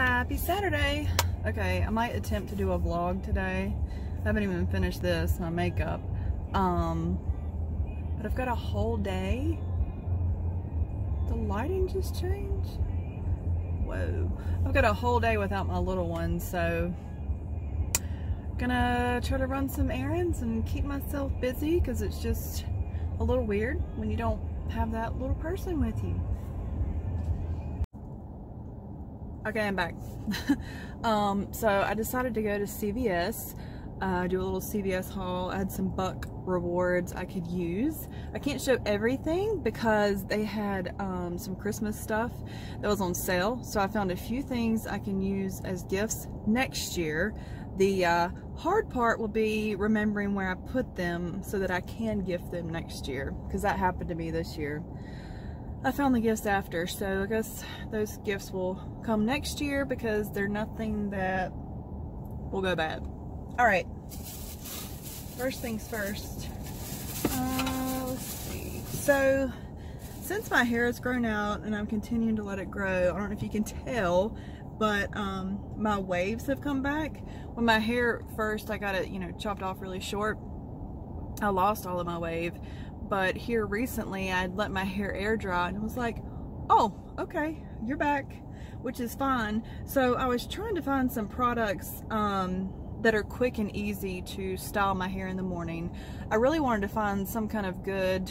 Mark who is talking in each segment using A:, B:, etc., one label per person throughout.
A: Happy Saturday. Okay, I might attempt to do a vlog today. I haven't even finished this, my makeup. Um, but I've got a whole day. The lighting just changed. Whoa. I've got a whole day without my little one, so gonna try to run some errands and keep myself busy because it's just a little weird when you don't have that little person with you. Okay, I'm back. um, so I decided to go to CVS, uh, do a little CVS haul. I had some buck rewards I could use. I can't show everything because they had um, some Christmas stuff that was on sale. So I found a few things I can use as gifts next year. The uh, hard part will be remembering where I put them so that I can gift them next year because that happened to me this year. I found the gifts after, so I guess those gifts will come next year because they're nothing that will go bad. Alright, first things first. Uh, let's see. So, since my hair has grown out and I'm continuing to let it grow, I don't know if you can tell, but um, my waves have come back. When my hair first, I got it, you know, chopped off really short, I lost all of my wave but here recently I'd let my hair air dry and was like, oh, okay, you're back, which is fine. So I was trying to find some products um, that are quick and easy to style my hair in the morning. I really wanted to find some kind of good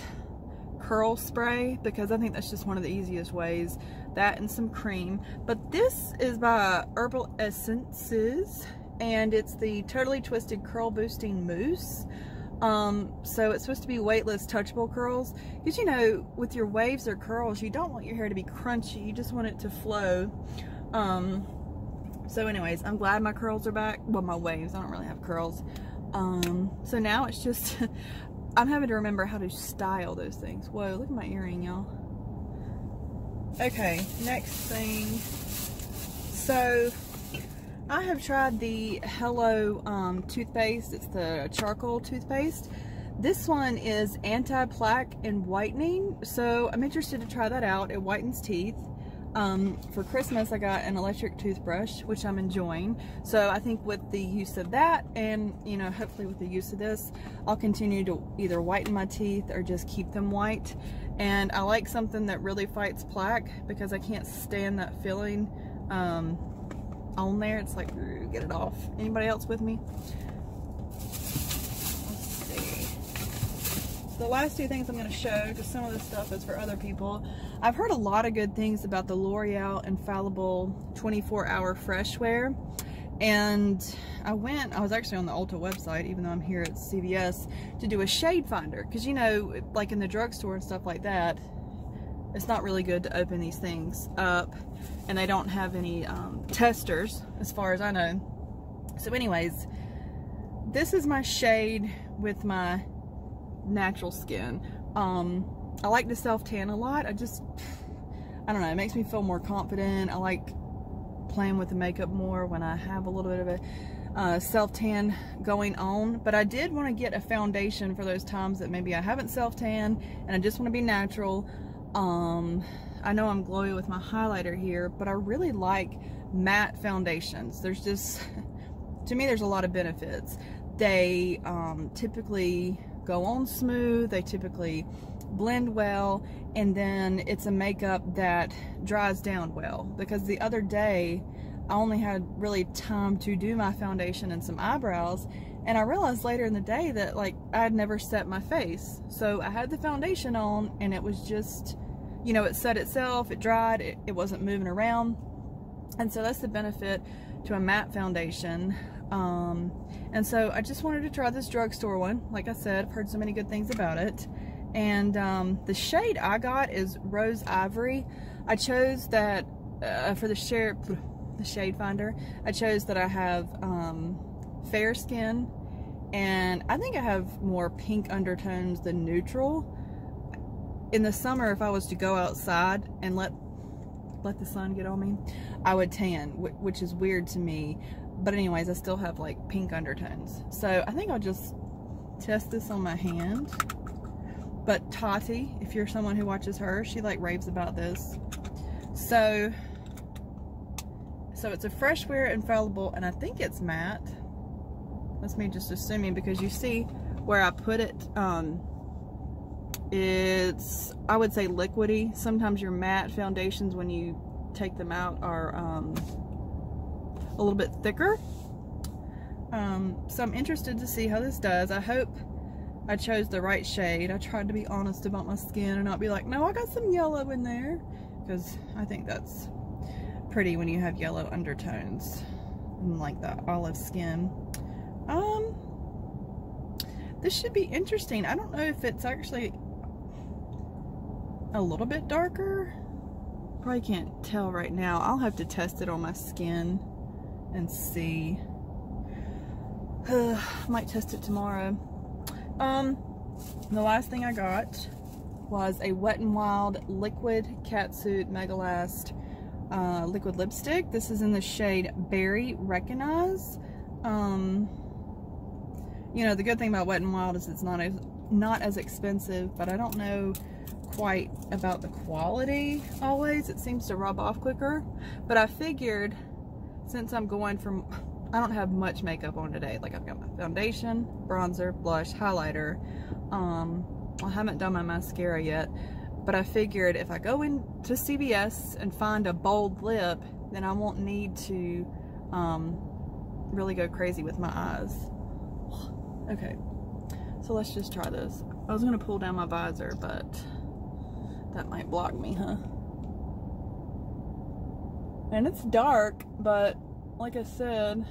A: curl spray because I think that's just one of the easiest ways. That and some cream. But this is by Herbal Essences and it's the Totally Twisted Curl Boosting Mousse. Um, so it's supposed to be weightless touchable curls. Because you know, with your waves or curls, you don't want your hair to be crunchy. You just want it to flow. Um, so anyways, I'm glad my curls are back. Well, my waves, I don't really have curls. Um, so now it's just, I'm having to remember how to style those things. Whoa, look at my earring, y'all. Okay, next thing. So I have tried the Hello um, toothpaste. It's the charcoal toothpaste. This one is anti-plaque and whitening, so I'm interested to try that out. It whitens teeth. Um, for Christmas, I got an electric toothbrush, which I'm enjoying. So I think with the use of that and, you know, hopefully with the use of this, I'll continue to either whiten my teeth or just keep them white. And I like something that really fights plaque because I can't stand that feeling. Um, on there. It's like, get it off. Anybody else with me? The last two things I'm going to show, because some of this stuff is for other people. I've heard a lot of good things about the L'Oreal Infallible 24 Hour Fresh Wear. And I went, I was actually on the Ulta website, even though I'm here at CVS, to do a shade finder. Because, you know, like in the drugstore and stuff like that, it's not really good to open these things up and they don't have any um, testers as far as I know. So anyways, this is my shade with my natural skin. Um, I like to self-tan a lot. I just, I don't know, it makes me feel more confident. I like playing with the makeup more when I have a little bit of a uh, self-tan going on. But I did want to get a foundation for those times that maybe I haven't self-tan and I just want to be natural. Um, I know I'm glowy with my highlighter here, but I really like matte foundations. There's just, to me, there's a lot of benefits. They um, typically go on smooth, they typically blend well, and then it's a makeup that dries down well. Because the other day, I only had really time to do my foundation and some eyebrows, and I realized later in the day that like I had never set my face. So I had the foundation on and it was just you know, it set itself, it dried, it, it wasn't moving around. And so that's the benefit to a matte foundation. Um, and so I just wanted to try this drugstore one. Like I said, I've heard so many good things about it. And um, the shade I got is Rose Ivory. I chose that uh, for the share, the shade finder. I chose that I have um, fair skin and I think I have more pink undertones than neutral in the summer, if I was to go outside and let let the sun get on me, I would tan, which is weird to me. But anyways, I still have like pink undertones. So I think I'll just test this on my hand. But Tati, if you're someone who watches her, she like raves about this. So So it's a fresh wear infallible, and I think it's matte. That's me just assuming because you see where I put it. Um, it's, I would say liquidy. Sometimes your matte foundations, when you take them out, are um, a little bit thicker. Um, so I'm interested to see how this does. I hope I chose the right shade. I tried to be honest about my skin and not be like, no, I got some yellow in there. Because I think that's pretty when you have yellow undertones and like the olive skin. Um, this should be interesting. I don't know if it's actually a little bit darker. Probably can't tell right now. I'll have to test it on my skin and see. might test it tomorrow. Um, the last thing I got was a Wet n Wild Liquid Catsuit Mega Last uh, liquid lipstick. This is in the shade Berry Recognize. Um, you know, the good thing about Wet n Wild is it's not as, not as expensive, but I don't know quite about the quality always. It seems to rub off quicker. But I figured since I'm going from, I don't have much makeup on today. Like I've got my foundation, bronzer, blush, highlighter. Um, I haven't done my mascara yet. But I figured if I go into CVS and find a bold lip, then I won't need to um, really go crazy with my eyes. Okay, so let's just try this. I was gonna pull down my visor, but that might block me, huh? And it's dark, but like I said,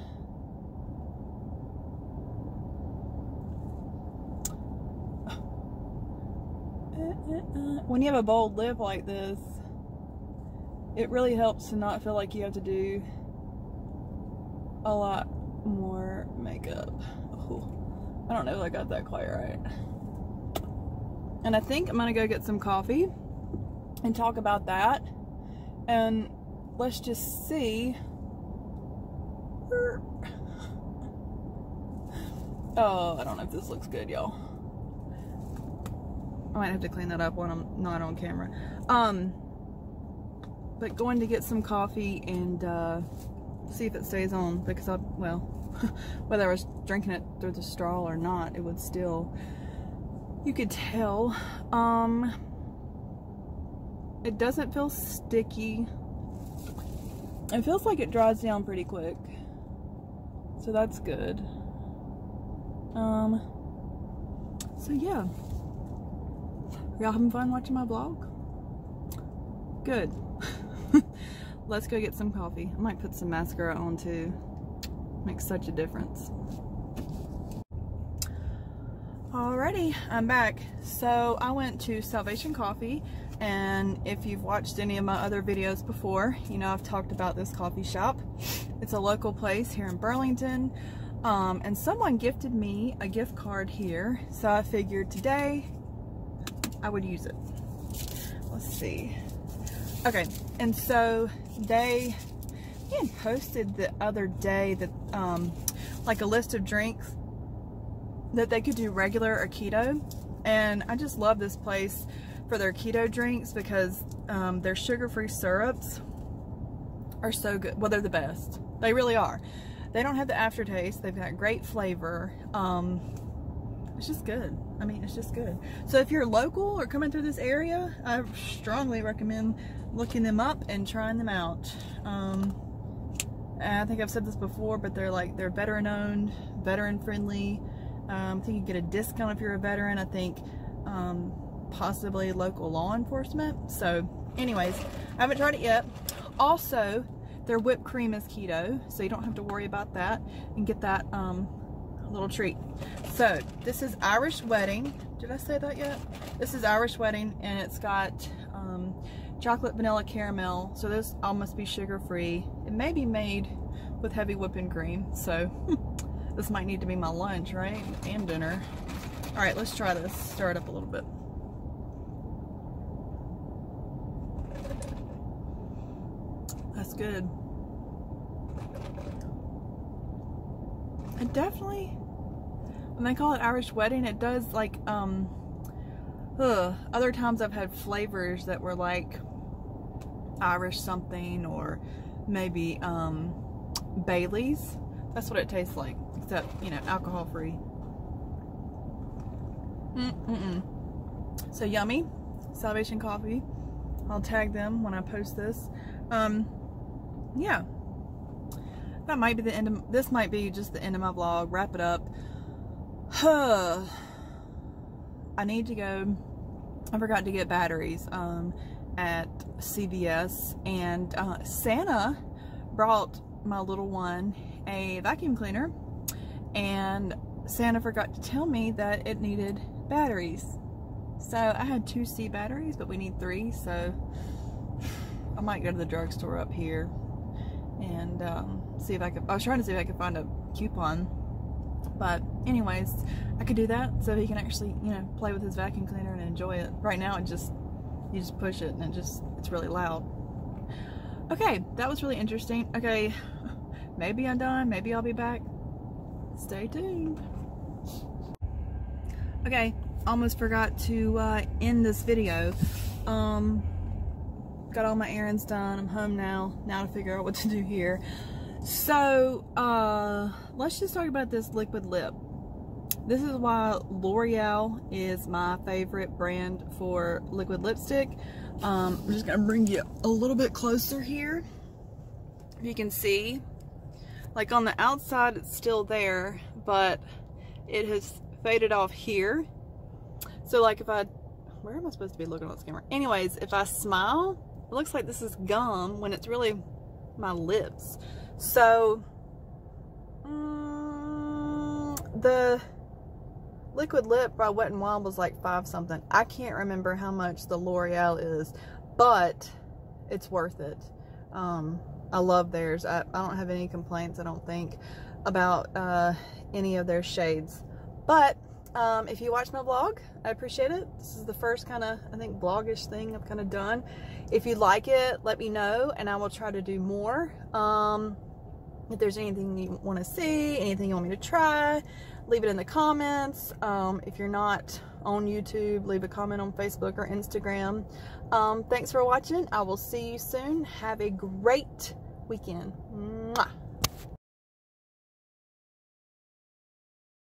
A: when you have a bold lip like this, it really helps to not feel like you have to do a lot more makeup. I don't know if I got that quite right. And I think I'm gonna go get some coffee and talk about that. And let's just see. Oh, I don't know if this looks good, y'all. I might have to clean that up when I'm not on camera. Um, but going to get some coffee and uh, see if it stays on because I, well, whether I was drinking it through the straw or not, it would still, you could tell. Um, it doesn't feel sticky. It feels like it dries down pretty quick. So that's good. Um, so yeah. Y'all having fun watching my vlog? Good. Let's go get some coffee. I might put some mascara on too. Makes such a difference. Alrighty, I'm back. So I went to Salvation Coffee and if you've watched any of my other videos before, you know I've talked about this coffee shop. It's a local place here in Burlington. Um, and someone gifted me a gift card here. So I figured today I would use it. Let's see. Okay, and so they had posted the other day that um, like a list of drinks that they could do regular or keto. And I just love this place for their keto drinks because um, their sugar-free syrups are so good. Well, they're the best. They really are. They don't have the aftertaste. They've got great flavor. Um, it's just good. I mean, it's just good. So if you're local or coming through this area, I strongly recommend looking them up and trying them out. Um, I think I've said this before, but they're like, they're veteran owned, veteran friendly. Um, I think you get a discount if you're a veteran. I think um, possibly local law enforcement. So anyways, I haven't tried it yet. Also, their whipped cream is keto, so you don't have to worry about that and get that um, little treat. So this is Irish Wedding. Did I say that yet? This is Irish Wedding and it's got um, chocolate vanilla caramel. So this all must be sugar free. It may be made with heavy whipping cream. So this might need to be my lunch, right? And dinner. All right, let's try this. Stir it up a little bit. That's good. It definitely, when they call it Irish wedding, it does like, um, ugh, other times I've had flavors that were like Irish something or maybe um, Bailey's. That's what it tastes like, except, you know, alcohol free. Mm-mm-mm. So yummy. Salvation Coffee. I'll tag them when I post this. Um, yeah. That might be the end of, this might be just the end of my vlog. Wrap it up. Huh. I need to go, I forgot to get batteries um, at CVS and uh, Santa brought my little one a vacuum cleaner and Santa forgot to tell me that it needed batteries. So I had two C batteries, but we need three, so I might go to the drugstore up here and um, see if I could, I was trying to see if I could find a coupon, but anyways, I could do that so he can actually, you know, play with his vacuum cleaner and enjoy it. Right now it just, you just push it and it just, it's really loud. Okay, that was really interesting. Okay, maybe I'm done, maybe I'll be back. Stay tuned. Okay, almost forgot to uh, end this video. Um, got all my errands done. I'm home now. Now to figure out what to do here. So, uh, let's just talk about this liquid lip. This is why L'Oreal is my favorite brand for liquid lipstick. Um, I'm just going to bring you a little bit closer here. If you can see, like on the outside it's still there, but it has faded off here. So like if I, where am I supposed to be looking on this camera? Anyways, if I smile, it looks like this is gum when it's really my lips. So, um, the liquid lip by Wet n Wild was like five something. I can't remember how much the L'Oreal is, but it's worth it. Um, I love theirs. I, I don't have any complaints, I don't think, about uh, any of their shades. But um, if you watch my vlog, I appreciate it. This is the first kind of, I think, vlogish thing I've kind of done. If you like it, let me know, and I will try to do more. Um, if there's anything you want to see, anything you want me to try, leave it in the comments. Um, if you're not on YouTube, leave a comment on Facebook or Instagram. Um, thanks for watching. I will see you soon. Have a great weekend. Mwah.